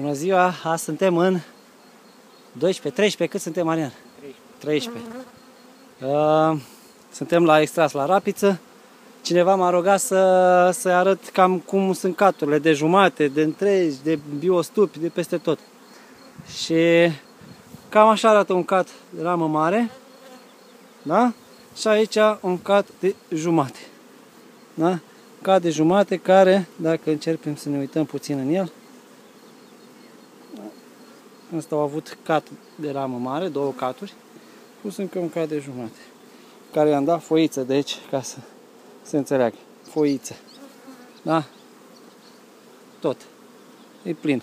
Bună ziua! Azi suntem în 12, 13, cât suntem, Marian? 13. 13. Uh, suntem la extras la Rapiță. Cineva m-a rugat să, să arăt cam cum sunt caturile, de jumate, de întregi, de biostupi, de peste tot. Și cam așa arată un cat de ramă mare. Da? Și aici un cat de jumate. Da? Cat de jumate care, dacă începem să ne uităm puțin în el, Ăsta au avut cat de ramă mare, două caturi, pus încă un cat de jumate, care i-am dat foiță de aici, ca să se înțeleagă. Foiță. Da? Tot. E plin.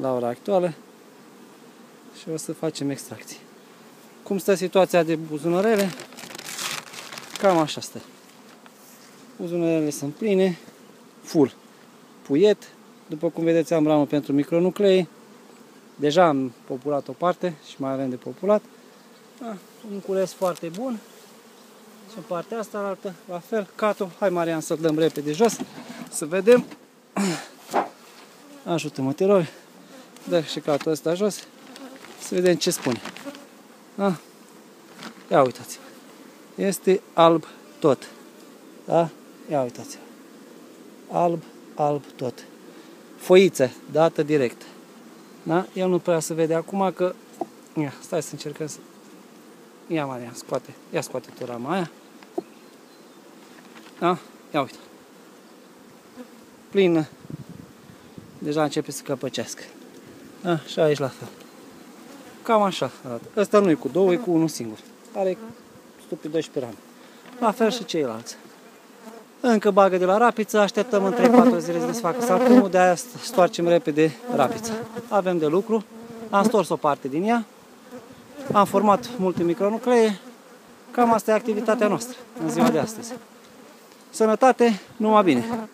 La ora actuală. Și o să facem extracții. Cum stă situația de buzunărele? Cam așa stă. Buzunărele sunt pline, full. Puiet, după cum vedeți am ramă pentru micronuclei, Deja am populat o parte și mai avem de populat. Da, un cules foarte bun. Și în partea asta altă, la fel, catul. Hai Marian să-l dăm repede jos, să vedem. Ajută-mă, te rog. Dă și catul ăsta jos, să vedem ce spune. Da? Ia uitați-vă. Este alb tot. Da? Ia uitați-vă. Alb, alb tot. Foiță, dată direct. Da? El nu prea se vede acum că... Ia, stai să încercăm să... Ia, Maria, scoate. Ia scoate tu rama aia. Da? Ia uite. Plină. Deja începe să căpăcească. Da? Și aici la fel. Cam așa arată. Ăsta nu e cu două, e cu unul singur. Are stupid 12 rame. La fel și ceilalți. Încă bagă de la rapiță, așteptăm în 3-4 zile să desfacă salcumul, de-aia stoarcem repede rapiță. Avem de lucru, am stors o parte din ea, am format multe micronuclee, cam asta e activitatea noastră în ziua de astăzi. Sănătate, numai bine!